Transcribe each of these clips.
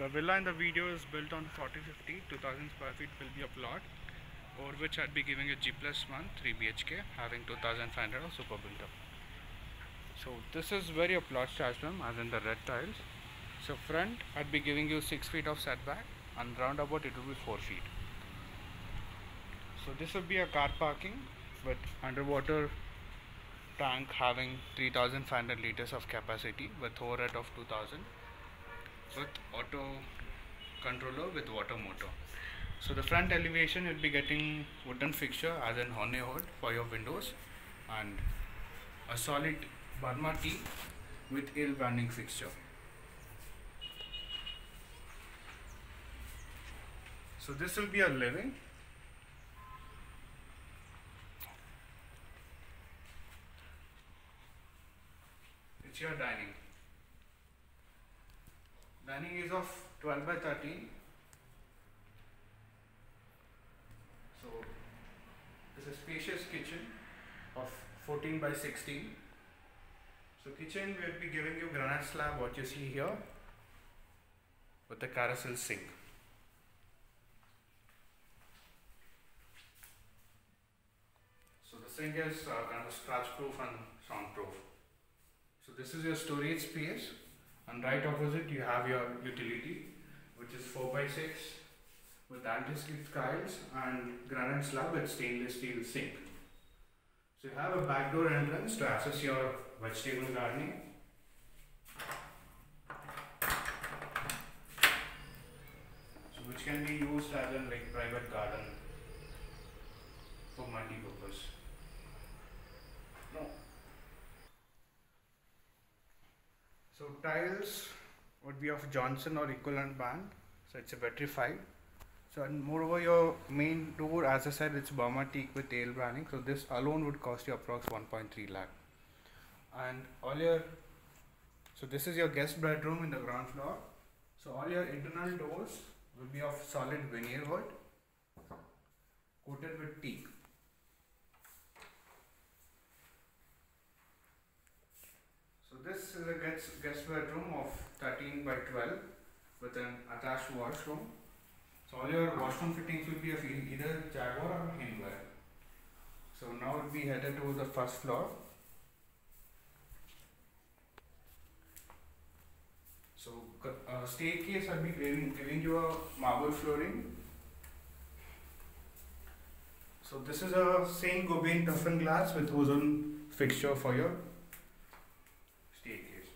The villa in the video is built on 4050, 2000 square feet will be a plot over which I'd be giving a G plus 1 3 BHK having 2500 of super built up. So this is very a plot from as in the red tiles. So front I'd be giving you 6 feet of setback and roundabout it will be 4 feet. So this would be a car parking with underwater tank having 3500 liters of capacity with overhead of 2000 with auto controller with water motor. So the front elevation will be getting wooden fixture as an honey hood for your windows and a solid Burma teak with ill branding fixture. So this will be a living. It's your dining. Dining is of 12 by 13. So it's a spacious kitchen of 14 by 16. So kitchen will be giving you granite slab what you see here with the carousel sink. So the sink is uh, kind of scratch proof and sound proof. So this is your storage space and right opposite you have your utility which is 4 by 6 with anti-slip tiles and granite slab with stainless steel sink. So you have a back door entrance to access your vegetable gardening. So which can be used as a like private garden for multi-purpose. No. So tiles would be of Johnson or equivalent band. So it's a vitrified. So and moreover your main door as I said it's Burma teak with tail branding. So this alone would cost you approx 1.3 lakh. And all your so this is your guest bedroom in the ground floor. So all your internal doors will be of solid veneer wood coated with teak. So this is a guest, guest bedroom of 13 by 12 with an attached washroom. So all your washroom fittings will be of either Jaguar or Hindware. So now we headed to the first floor. So uh, staircase I'll be giving, giving you a marble flooring. So this is a Saint Gobain toughened glass with ozone fixture for your staircase.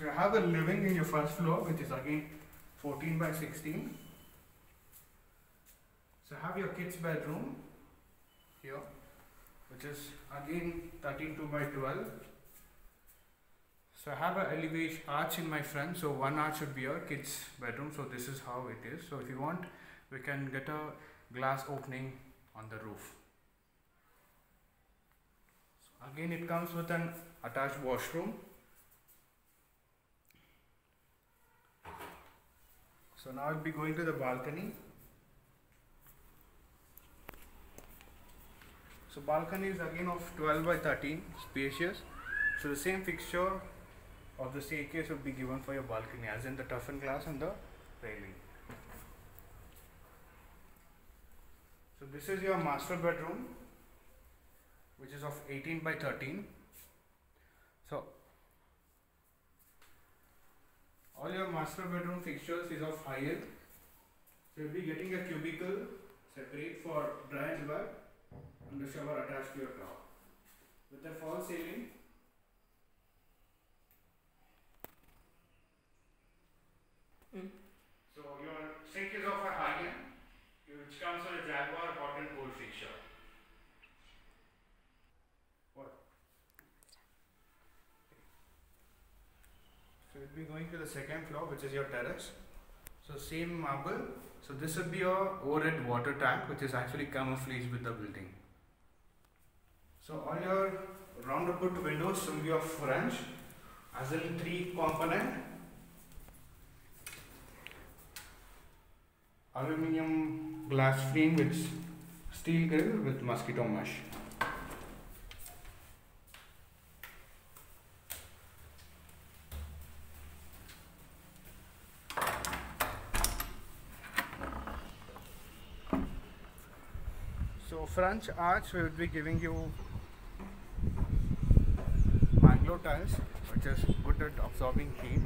So you have a living in your first floor, which is again 14 by 16. So have your kids' bedroom here, which is again 32 by 12. So I have an elevation arch in my front. So one arch should be your kids' bedroom. So this is how it is. So if you want, we can get a glass opening on the roof. So again, it comes with an attached washroom. So now I'll be going to the balcony. So balcony is again of 12 by 13, spacious. So the same fixture of the staircase will be given for your balcony as in the toughened glass and the railing. So this is your master bedroom which is of 18 by 13. So all your master bedroom fixtures is of high end. So you'll be getting a cubicle separate for dry and and the shower attached to your top. With a false ceiling So your sink is of a high end, which comes on a Jaguar hot and cold fixture. What? So we'll be going to the second floor, which is your terrace. So same marble. So this will be your overhead water tank, which is actually camouflaged with the building. So all your roundabout windows will be of French, as in three component aluminium glass frame with steel grill with mosquito mesh. So front arch we will be giving you Mangalore tiles which is good at absorbing heat.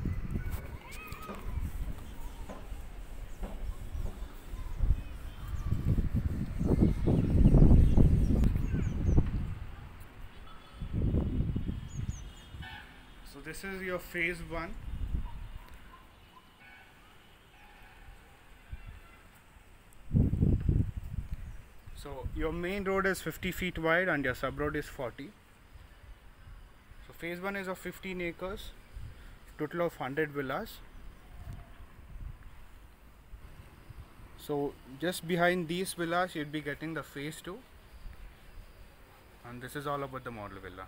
So this is your phase 1 So your main road is 50 feet wide and your sub road is 40. So phase 1 is of 15 acres, total of 100 villas. So just behind these villas you'll be getting the phase 2 and this is all about the model villa.